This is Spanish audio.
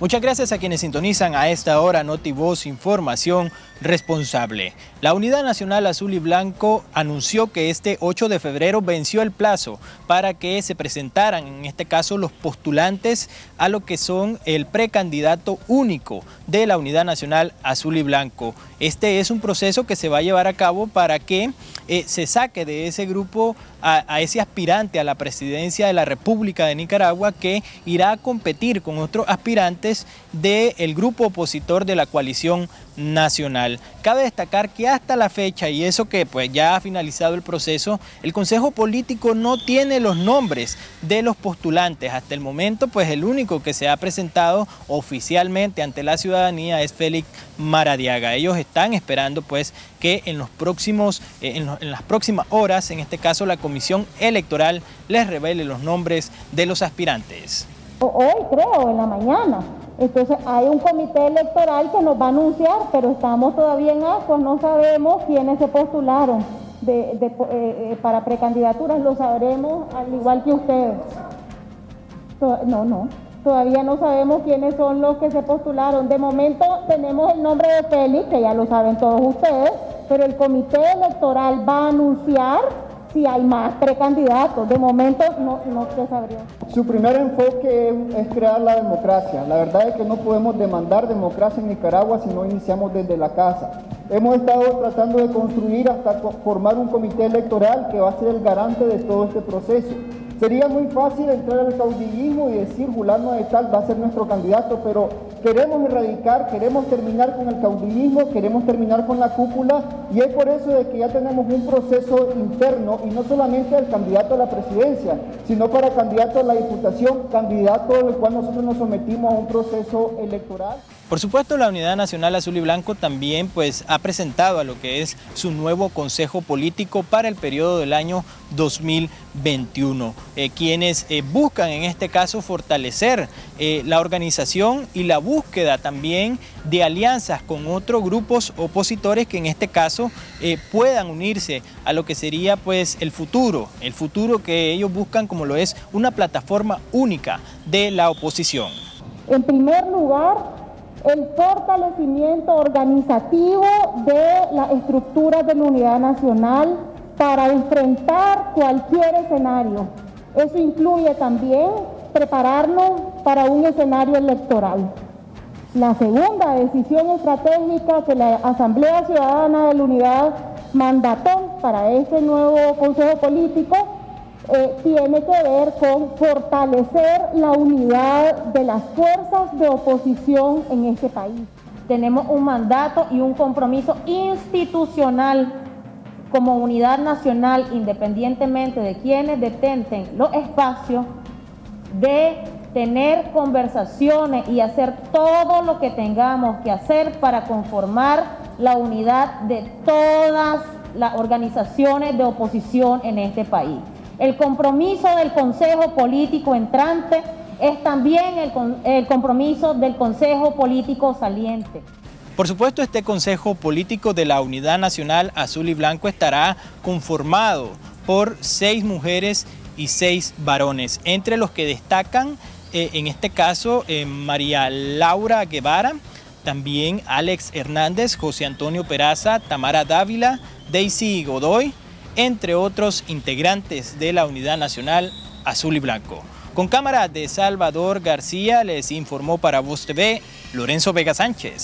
Muchas gracias a quienes sintonizan a esta hora Notivoz Información Responsable. La Unidad Nacional Azul y Blanco anunció que este 8 de febrero venció el plazo para que se presentaran, en este caso, los postulantes a lo que son el precandidato único de la Unidad Nacional Azul y Blanco. Este es un proceso que se va a llevar a cabo para que eh, se saque de ese grupo a, ese aspirante a la presidencia de la República de Nicaragua que irá a competir con otros aspirantes del grupo opositor de la coalición nacional. Cabe destacar que hasta la fecha, y eso que pues ya ha finalizado el proceso, el Consejo Político no tiene los nombres de los postulantes. Hasta el momento, pues el único que se ha presentado oficialmente ante la ciudadanía es Félix Maradiaga. Ellos están esperando pues que en los próximos, eh, en, en las próximas horas, en este caso la Comisión Electoral, les revele los nombres de los aspirantes. Hoy creo, en la mañana. Entonces hay un comité electoral que nos va a anunciar, pero estamos todavía en ascuas, no sabemos quiénes se postularon eh, eh, para precandidaturas, lo sabremos al igual que ustedes. No, no, todavía no sabemos quiénes son los que se postularon. De momento tenemos el nombre de Félix, que ya lo saben todos ustedes, pero el comité electoral va a anunciar si hay más precandidatos. De momento no, no se sabría. Su primer enfoque es crear la democracia. La verdad es que no podemos demandar democracia en Nicaragua si no iniciamos desde la casa. Hemos estado tratando de construir hasta formar un comité electoral que va a ser el garante de todo este proceso. Sería muy fácil entrar al caudillismo y decir Julano de va a ser nuestro candidato, pero queremos erradicar, queremos terminar con el caudillismo, queremos terminar con la cúpula y es por eso de que ya tenemos un proceso interno y no solamente al candidato a la presidencia, sino para candidato a la diputación, candidato al cual nosotros nos sometimos a un proceso electoral. Por supuesto, la Unidad Nacional Azul y Blanco también pues, ha presentado a lo que es su nuevo Consejo Político para el periodo del año 2021, eh, quienes eh, buscan en este caso fortalecer eh, la organización y la búsqueda también de alianzas con otros grupos opositores que en este caso puedan unirse a lo que sería pues el futuro, el futuro que ellos buscan como lo es una plataforma única de la oposición. En primer lugar, el fortalecimiento organizativo de la estructura de la unidad nacional para enfrentar cualquier escenario. Eso incluye también prepararnos para un escenario electoral. La segunda decisión estratégica que la Asamblea Ciudadana de la Unidad mandató para este nuevo Consejo Político eh, tiene que ver con fortalecer la unidad de las fuerzas de oposición en este país. Tenemos un mandato y un compromiso institucional como unidad nacional, independientemente de quienes detenten los espacios, de tener conversaciones y hacer todo lo que tengamos que hacer para conformar la unidad de todas las organizaciones de oposición en este país. El compromiso del Consejo Político entrante es también el, compromiso del Consejo Político saliente. Por supuesto, este Consejo Político de la Unidad Nacional Azul y Blanco estará conformado por seis mujeres y seis varones, entre los que destacan, eh, en este caso, eh, María Laura Guevara, también Alex Hernández, José Antonio Peraza, Tamara Dávila, Daisy Godoy, entre otros integrantes de la Unidad Nacional Azul y Blanco. Con cámara de Salvador García les informó para Voz TV Lorenzo Vega Sánchez.